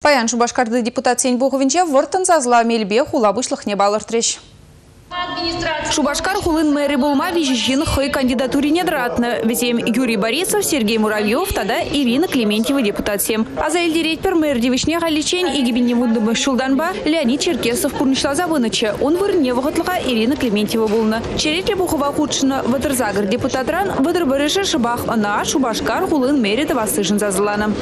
Паян Шубашкарды депутат сен бұғывінже вұртын зазла мелбе хула не балыртреш. Шубашкар хулын мэри болма вижищин хой кандидатуре не. Везем Юрий Борисов, Сергей Муравьев, тогда Ирина Клементьева депутатсем. А за эльдеретпер мэр девичне Галичень и гибиневуддыба Шулданба Леонид Черкесов пурнышла завыныча. Он вырне Ирина Клементьева болна. Черетле Бухова худшына ватырзагыр депутатран ватыр барышы шыбақ Шубашкар хулын мэри тавасыжын зазыланы.